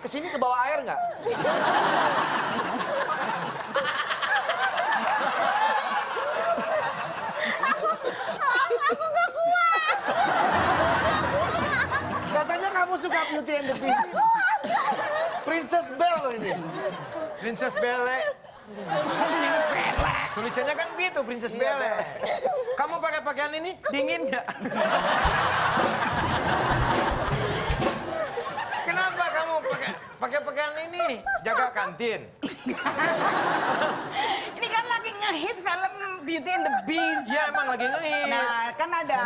ke sini ke bawah air nggak? Katanya kamu suka Beauty and the Beast. Princess Belle loh ini. Princess Belle. Tulisannya kan gitu, Princess Iya, Belle. Kamu pakai pakaian ini dingin nggak? Pakai pakai pakaian ini? Jaga kantin. Ini kan lagi ngehit film Beauty and the Beast. Ya emang lagi ngehit. Nah, kan ada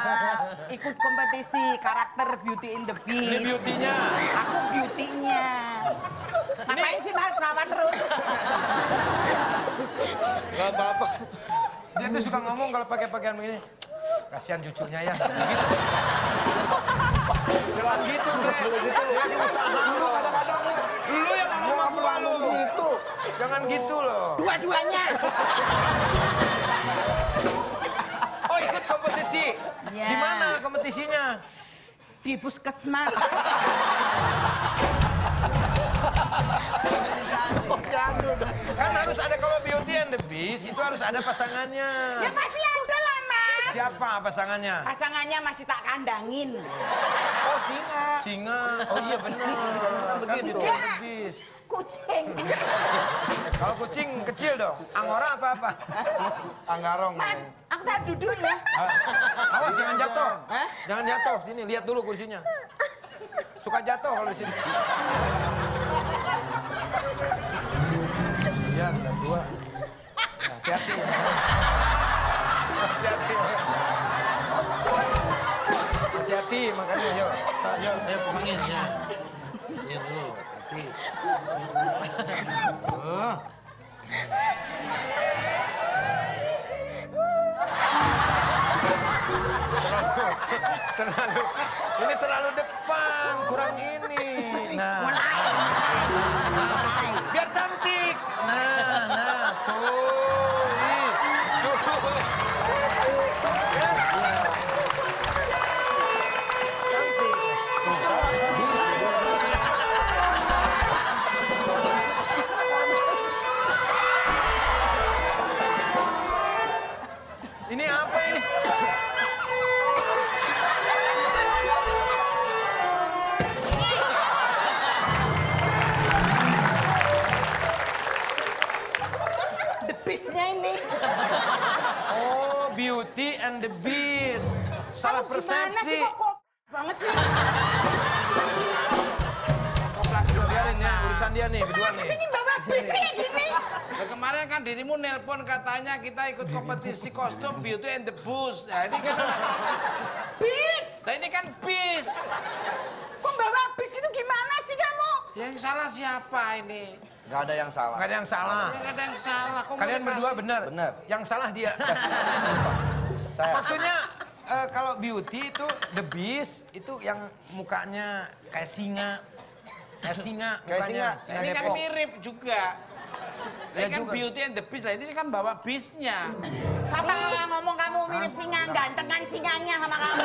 ikut kompetisi karakter Beauty and the Ini Beast. beauty-nya. Aku beauty-nya. Ngapain sih mas kenapa terus? Gak apa-apa. Dia tuh suka ngomong kalau pakai pakaian begini. Kasihan cucunya ya. Gitu. Jangan gitu, Bre. Dia di usaha lu. Kadang-kadang Lu yang ngomong sama gua lu. gitu. Jangan gitu loh. Dua-duanya. Oh ikut kompetisi. Iya. Di mana kompetisinya? Di puskesmas. Kan harus ada kalau Beauty and the Beast itu harus ada pasangannya. ya pasti ada. Siapa pasangannya? Pasangannya masih tak kandangin. Oh singa. Singa. Oh iya benar. Kan begitu. Beast. Kucing. Kalau kucing kecil dong. Angora apa apa? Anggarong. Mas, aku tak duduk ya. Ah, Awas jangan jatuh. Hah? Jangan jatuh. Sini lihat dulu kursinya. Suka jatuh kalau di sini. Kasihan udah tua. Ayo pegangin ya. Sini dulu. Hati. Oh. terlalu ini terlalu depan kurang ini Beast-nya ini. Oh, Beauty and the Beast. Salah Kamu Gimana persepsi. sih kok kok banget sih? Biarin ya, urusan dia nih, berdua nih. Sini bawa bis kayak gini. Nah, kemarin kan dirimu nelpon katanya kita ikut kompetisi kostum Beauty and the Beast. Nah, ini kan Bis. Nah, ini kan bis. Kok bawa bis gitu gimana sih kamu? Yang salah siapa ini? Gak ada yang salah. Gak ada yang salah. Yang ada yang salah. Kalian Komunikasi. berdua benar. Benar. Yang salah dia. Saya. Maksudnya eh, kalau beauty itu the beast itu yang mukanya kayak singa. Kayak singa Kayak mukanya. singa. Ini kan Depok. mirip juga. Ini Ya kan juga. Beauty and the Beast. Lah ini kan bawa bisnya. Siapa ngomong kamu mirip singa, gantengan singanya sama kamu.